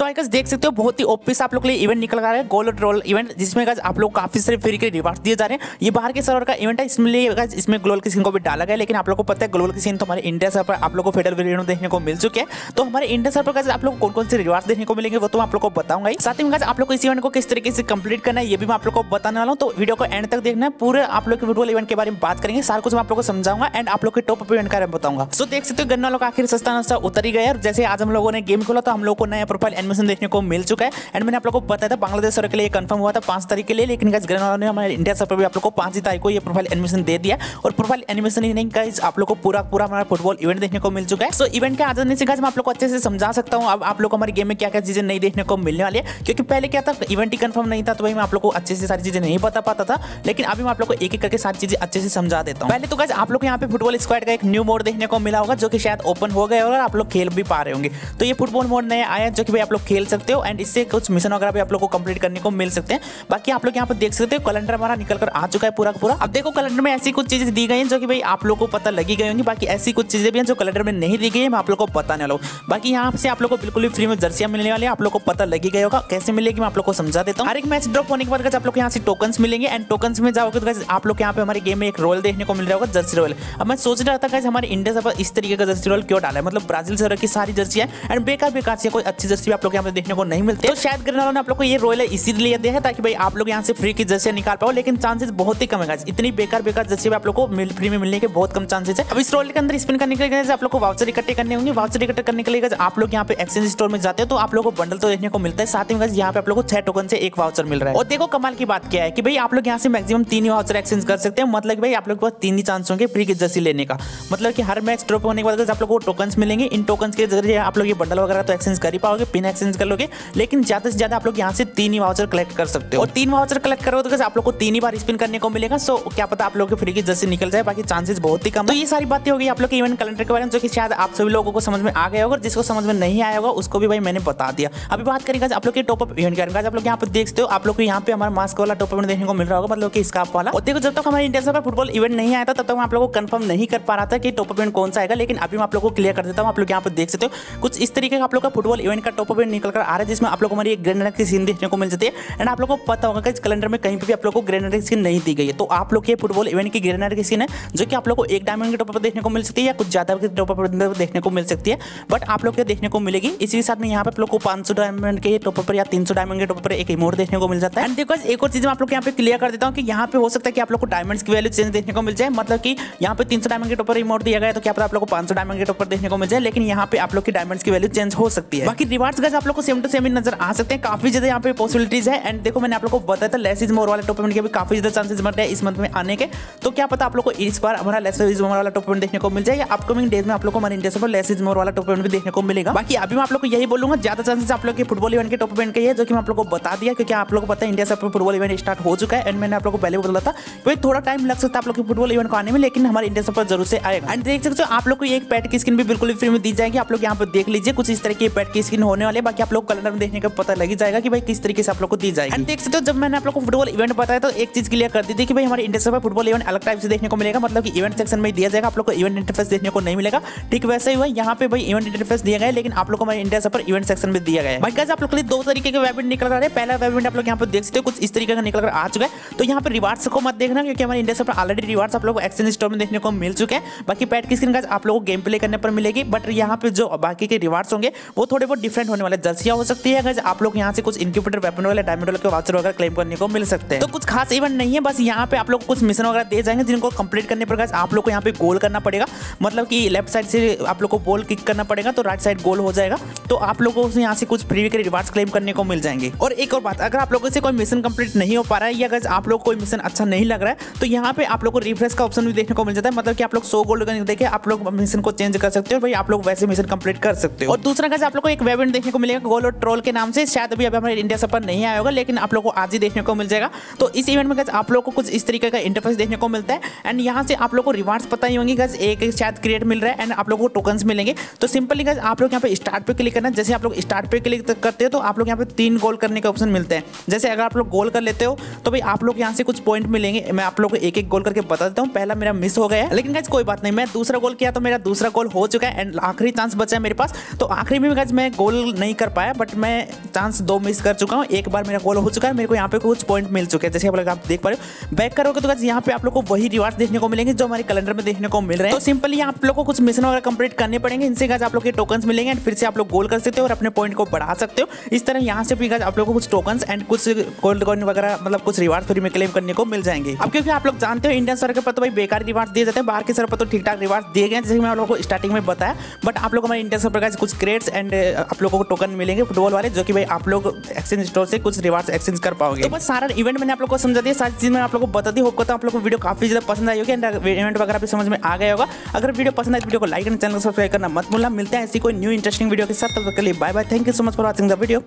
सो आई देख सकते हो, बहुत ही ऑफ़िस आप लोग के लिए इवेंट निकल रहा है गोल रोल इवेंट जिसमें आप लोग काफ़ी सारे फ्री के रिवार्ड दिए जा रहे हैं। ये बाहर के सर्वर का इवेंट है, इसमें इसमें ग्लोबल किसिंग को भी डाला गया लेकिन आप लोग को पता है ग्लोबल किसिंग तो हमारे इंडिया सर्वर आप लोग को फेडरल वेरिएंट देखने को मिल चुके हैं। तो हमारे इंडिया सर्वर पर आप लोग कौन कौन से रिवार्ड देखने को मिलेंगे, वो तो आप लोग को बताऊँगा साथ ही आप लोग इस इवेंट को किस तरीके से कंप्लीट करना है, ये भी मैं आप लोग को बताने वाला हूँ। तो वीडियो को एंड तक देखना है, पूरे आप लोग फुटबॉल इवेंट के बारे में बात करेंगे, सारा कुछ मैं आप लोग को समझाऊँगा एंड आप लोग के टॉप इवेंट का बताऊँगा। सो देख सकते हो, गन्ना लोग आखिर सस्ता नस्ता उतर ही गया जैसे आज हम लोगों ने गेम खोला तो हम लोग को नया प्रोफ़ाइल एनिमेशन देखने को मिल चुका है। एंड मैंने आप लोग को बताया था, बांग्लादेश सर्वर के लिए कंफर्म हुआ था पाँच तारीख के लिए, लेकिन गाइस ग्रैंड ने हमारे इंडिया सर्वर भी आप लोग को पाँच ही तारीख को ये प्रोफ़ाइल एनिमेशन दे दिया और प्रोफ़ाइल एनिमेशन ही नहीं गाइस आप लोग को पूरा पूरा हमारा फुटबॉल इवेंट देखने को मिल चुका है। सो इवेंट के आज़ादी से गाइस मैं आप लोग को अच्छे से समझा सकता हूँ, अब आप लोग हमारे गेम में क्या क्या चीज़ें नहीं देखने को मिलने वाली है। क्योंकि पहले क्या था इवेंट ही कन्फर्म नहीं था तो भाई मैं आप लोग को अच्छे से सारी चीज़ें नहीं बता पाता था, लेकिन अभी मैं आप लोग को एक एक करके सारी चीज़ें अच्छे से समझा देता हूँ। पहले तो गाइस आप लोग यहाँ पे फुटबॉल स्क्वाड का एक न्यू मोड देखने को मिला होगा, जो कि शायद ओपन हो गया और आप लोग खेल भी पा रहे होंगे। तो ये फुटबॉल मोड नया आया जो कि भाई आप लोग खेल सकते हो एंड इससे कुछ मिशन वगैरह भी आप लोग को कंप्लीट करने को मिल सकते हैं। बाकी आप लोग यहाँ पर देख सकते हो कैलेंडर हमारा निकल कर आ चुका है पूरा पूरा। अब देखो कैलेंडर में ऐसी कुछ चीज़ें दी गई हैं जो कि भाई आप लोग को पता लगी गई होंगी। बाकी ऐसी कुछ चीज़ें भी हैं जो कैलेंडर में नहीं दी गई है, मैं आप लोग को बताने वाला हूँ। बाकी यहाँ से आप लोग को बिल्कुल भी फ्री में जर्सियाँ मिलने वाली है, आप लोग को पता लगी गई होगा कैसे मिलेगी, मैं आप लोग को समझा देता हूँ। हर एक मैच ड्रॉप होने के बाद आप लोग यहाँ से टोकन मिलेंगे एंड टोकन में जाओगे तो आप लोग यहाँ पे हमारे गेम में एक रोल देखने को मिल रहा होगा जर्सी रोल अब मैं सोच रहा था हमारे इंडिया से इस तरीके का जर्सी रोल क्यों डाला है? मतलब ब्राज़ील से की सारी जर्सी है एंड बेकार बेकार से कोई अच्छी जर्सी आप लोग यहाँ पे देखने को नहीं मिलते। तो शायद ग्रेनाडो ने आप लोग को ये रॉयल इसीलिए दिया है ताकि भाई आप लोग यहाँ से फ्री की जर्सी निकाल पाओ, लेकिन चांसेस बहुत ही कम है इतनी बेकार बेकार जर्सी आप लोग को फ्री में मिलने के बहुत कम चांसेस है। अब इस रोल के अंदर स्पिन करने के लिए आप लोग को वाउचर इकट्ठे करने होंगे। वाउचर इकट्ठे करने के लिए आप लोग यहाँ पे एक्सचेंज स्टोर में जाते हो तो आप लोग को बंडल तो देखने को मिलता है। साथ ही यहाँ पे आप लोग को छह टोकन से एक वाउचर मिल रहा है। और देखो कमाल की बात क्या है कि भाई आप लोग यहाँ से मैक्सिमम तीन ही वाउचर एक्सचेंज कर सकते हैं। मतलब भाई आप लोग के पास तीन ही चांस होंगे फ्री की जर्सी लेने का। मतलब कि हर मैच ड्रॉप होने के बाद आप लोग को टोकन मिलेंगे। इन टोकन के ज़रिए आप लोग ये बंडल वगैरह तो एक्सचेंज कर ही पाओगे। पिन एक्सचेंज कर लोगे, लेकिन ज़्यादा से ज़्यादा आप लोग यहाँ से तीन ही वाउचर कलेक्ट कर सकते हो। और तीन वाउचर कलेक्ट करोगे तो आप लोग को तीन ही बार स्पिन करने को मिलेगा? सो क्या पता आप लोग के फ्री की जर्सी निकल जाए, बाकी चांसेस बहुत ही कम तो ये सारी बातें होगी आप लोग के इवेंट कैलेंडर के बारे में, जो कि शायद आप सभी लोगों को समझ में आ गया होगा, जिसको समझ में नहीं आया होगा, उसको भी भाई मैंने बता दिया। अभी बात करेंगे आप लोग के टॉप इवेंट के आप लोग यहाँ पे देखते हो, आप लोग यहाँ पे हमारा मास्क वाला टॉप इवेंट देखने को मिल रहा होगा मतलब कि स्काफ वाला। और देखो, जब तक हमारे इंडिया से फुटबॉल इवेंट नहीं आया था, तब तक मैं आप लोगों को कंफर्म नहीं कर पा रहा था कि टॉप इवेंट कौन सा आएगा, लेकिन अभी मैं आप लोग को क्लियर कर देता हूँ, आप लोग यहाँ पर देख सकते हो। कुछ इस तरीके का आप लोग का फुटबॉल इवेंट का टॉप इवेंट निकल कर आ रहा है जिसमें आप लोग को हमारी एक ग्रेनेड की सीन देखने को मिल जाती है एंड आप लोग को पता होगा कि इस कैलेंडर में कहीं पर भी आप लोग को ग्रेनेड की सीन नहीं दी गई है तो आप लोग के फुटबॉल इवेंट की ग्रेनेड की सीन है जो कि आप लोग को एक डायमंड के टॉप पर देखने को मिल सकती है या कुछ ज़्यादा के टॉप पर देखने को मिल सकती है बट आप लोग के देखने को मिलेगी इसी साथ में यहाँ पे आप लोग को पाँच डायमंड के टॉप पर या तीन डायमंड के टॉप पर एक इमोट देखने को मिल जाता है एंड देखो एक और चीज़ मैं आप लोग यहाँ पे क्लियर कर देता हूँ कि यहाँ पे हो सकता है कि आप लोग को डायमंड्स की वैल्यू चेंज देखने को मिल जाए मतलब कि यहाँ पे तीन डायमंड के टॉप पर इमोट दिया गया तो क्या आप लोग को पाँच डायमंड के टॉप पर देखने को मिल जाए लेकिन यहाँ पे आप लोग की डायमंड्स की वैल्यू चेंज हो सकती है बाकी रिवार्ड्स गज आप लोग को सेम टू सेम नज़र आ सकते हैं काफ़ी ज़्यादा यहाँ पे पॉसिबिलिटीज है एंड देखो मैंने आप लोग को बताया था लेस इज़ मोर वाले टॉपमेंट के भी काफ़ी ज़्यादा चांसेस बनते हैं इस मंथ में आने के तो क्या पता आप लोग को इस बार हमारा लेस इज़ मोर वाला टॉपमेंट देखने को मिल जाएगा अपकमिंग डेज़ में आप लोग को हमारे इंडिया से लेस इज़ मोर वाला टॉपमेंट भी देखने को मिलेगा बाकी अभी मैं आप लोग को यही बोलूँगा ज़्यादा चांसेस आप लोग के फुटबॉल इवेंट के टॉपमेंट के है जो कि मैं आप लोग को बता दिया क्योंकि आप लोग को पता है इंडिया से फुटबॉल इवेंट स्टार्ट हो चुका है एंड मैंने आप लोग को पहले बोला था कोई थोड़ा टाइम लग सकता है आप लोग के फुटबॉल इवेंट को आने में लेकिन हमारे इंडिया से ज़रूर से आएगा एंड देख सकते हो आप लोग को एक पैट की स्किन भी बिल्कुल फ्री में दी जाएगी आप लोग यहाँ पर देख लीजिए कुछ इस तरह की पैट की स्किन होने वाले बाकी आप लोग कैलेंडर में देखने का पता लगी जाएगा कि भाई किस तरीके से आप लोग को दी जाएगी। देख सकते हो, जब मैंने आप लोग को फुटबॉल इवेंट बताया तो एक चीज़ क्लियर कर दी थी कि भाई हमारे इंडिया से फुटबॉल इवेंट अलग टाइप से देखने को मिलेगा मतलब कि इवेंट सेक्शन में दिया जाएगा, आप लोग को इवेंट इंटरफेस देखने को नहीं मिलेगा। ठीक वैसे ही हुआ, यहाँ पे भाई इवेंट इंटरफेस दिया गया, लेकिन आप लोग को हमारे इंडिया से इवेंट सेक्शन में दिया गया भाई आप लोग के लिए दो तरीके के वेबिट निकल रहा है। पहला वेबिट आप लोग यहाँ पर देख सकते हो, कुछ इस तरीके का निकल कर आ चुका है। तो यहाँ पर रिवार्ड्स को मत देखना, क्योंकि हमारे इंडिया से ऑलरेडी रिवार्ड्स आप लोग को एक्सचेंज स्टोर में देखने को मिल चुके हैं। बाकी पैट की स्क्रीन का आप लोग को गेम प्ले करने पर मिलेगी बट यहाँ पे जो बाकी के रिवार्ड्स होंगे, वो थोड़े बहुत डिफरेंट होने जर्सियाँ हो सकती है? आप लोग यहाँ से कुछ इंक्यूपेटर वेपन वाले डायमंड वाले वाचर वगैरह क्लेम करने को मिल सकते हैं। तो कुछ खास इवेंट नहीं है, बस यहाँ पे आप लोग कुछ मिशन वगैरह दे जाएँगे जिनको कंप्लीट करने पर आप लोग को यहाँ पे गोल करना पड़ेगा। मतलब कि लेफ़्ट साइड से आप लोग को बॉल किक करना पड़ेगा तो राइट साइड गोल हो जाएगा। तो आप लोगों को यहाँ से कुछ फ्री के रिवार्ड्स क्लेम करने को मिल जाएँगे। और एक और बात, अगर आप लोगों से कोई मिशन कंप्लीट नहीं हो पा रहा है, या अगर आप लोग कोई मिशन अच्छा नहीं लग रहा है तो यहाँ पे आप लोग को रिफ्रेश का ऑप्शन भी देखने को मिल जाता है। मतलब कि आप लोग सो गोल्ड का देखे आप लोग मिशन को चेंज कर सकते हो, भाई आप लोग वैसे मिशन कंप्लीट कर सकते हो। और दूसरा कैसे आप लोग को एक वेबिट देखने को मिलेगा गोल और ट्रोल के नाम से, शायद अभी हमारे इंडिया सफ़र नहीं आया होगा, लेकिन आप लोग को आज ही देखने को मिल जाएगा। तो इस इवेंट में आप लोग को कुछ इस तरीके का इंटरफेस देखने को मिलता है। एंड यहाँ से आप लोग को रिवार्ड्स पता ही होंगे एक शायद क्रिएट मिल रहा है एंड आप लोग को टोकन्स मिलेंगे। तो सिंपली गज आप लोग यहाँ पे स्टार्ट पे क्लिक करना। जैसे आप लोग स्टार्ट पे क्लिक करते हो तो आप लोग यहाँ पे तीन गोल करने का ऑप्शन मिलते हैं। जैसे अगर आप लोग गोल कर लेते हो तो भाई आप लोग यहाँ से कुछ पॉइंट मिलेंगे। मैं आप लोग को एक एक गोल करके बता देता हूँ। पहला मेरा मिस हो गया है। लेकिन गज कोई बात नहीं। मैं दूसरा गोल किया तो मेरा दूसरा गोल हो चुका है एंड आखिरी चांस बचा है मेरे पास। तो आखिरी में गज मैं गोल नहीं कर पाया बट मैं चांस दो मिस कर चुका हूँ। एक बार मेरा गोल हो चुका है। मेरे को यहाँ पे कुछ पॉइंट मिल चुके हैं। जैसे आप लोग आप देख पा रहे हो। बैक करोगे तो यहाँ पे आप लोग को वही रिवार्ड देखने को मिलेंगे जो हमारे कैलेंडर में देखने को मिल रहे हैं। तो सिंपली आप लोग को कुछ मिशन वगैरह कंप्लीट करने पड़ेंगे। इनसे गाज आप लोग के टोकन मिलेंगे एंड फिर से आप लोग गोल कर सकते हो और अपने पॉइंट को बढ़ा सकते हो। इस तरह यहाँ से भी गाज आप लोग को कुछ टोकन एंड कुछ गोल्ड कॉइन वगैरह मतलब कुछ रिवार्ड फ्री में क्लेम करने को मिल जाएँगे। अब क्योंकि आप लोग जानते हो इंडियन सर्वर पर तो भाई बेकार रिवार्ड दिए जाते हैं, बाहर के सर्वर पर तो ठीक ठाक रिवार्ड दिए गए जैसे मैं आप लोगों को स्टार्टिंग में बताया। बट आप लोग हमारे इंडियन सर्वर का कुछ क्रेड्स एंड आप लोगों को टोकन मिलेंगे फुटबॉल वाले, जो कि भाई आप लोग एक्सचेंज स्टोर से कुछ रिवार्ड एक्सचेंज कर पाओगे। तो बस सारा इवेंट मैंने आप लोग को समझा दिया, सारी चीज़ मैं आप लोग को बता दी। होगा तो आप लोग को वीडियो काफ़ी ज़्यादा पसंद आई होगी एंड इवेंट वगैरह भी समझ में आ गया होगा। अगर वीडियो पसंद आए वीडियो को लाइक एंड चैनल को सब्सक्राइब करना मत भूलना। मिलते हैं ऐसी कोई न्यू इंटरेस्टिंग वीडियो के साथ। तब तक के लिए bye bye thank you so much for watching the video